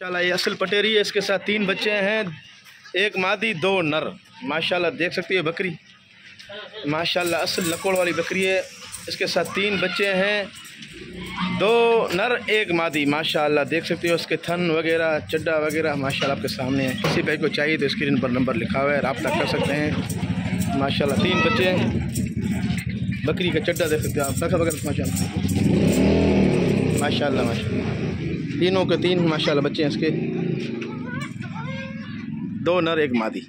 माशाल्लाह ये असल पटेरी है इसके साथ तीन बच्चे हैं। एक मादी, दो नर। माशाल्लाह, देख सकती है बकरी। माशाल्लाह, असल लकोड़ वाली बकरी है। इसके साथ तीन बच्चे हैं। दो नर, एक मादी। माशाल्लाह, देख सकते हो उसके थन वगैरह चड्डा वगैरह, माशाल्लाह आपके सामने है। किसी भाई को चाहिए तो स्क्रीन पर नंबर लिखा हुआ है, रबता कर सकते हैं। माशाल्लाह, तीन बच्चे हैं। बकरी का चड्डा देख सकते हो आप। वगैरह माशाल्लाह। माशाल्लाह माशाल्लाह। तीनों के तीन माशाल्लाह बच्चे हैं इसके। दो नर एक मादी।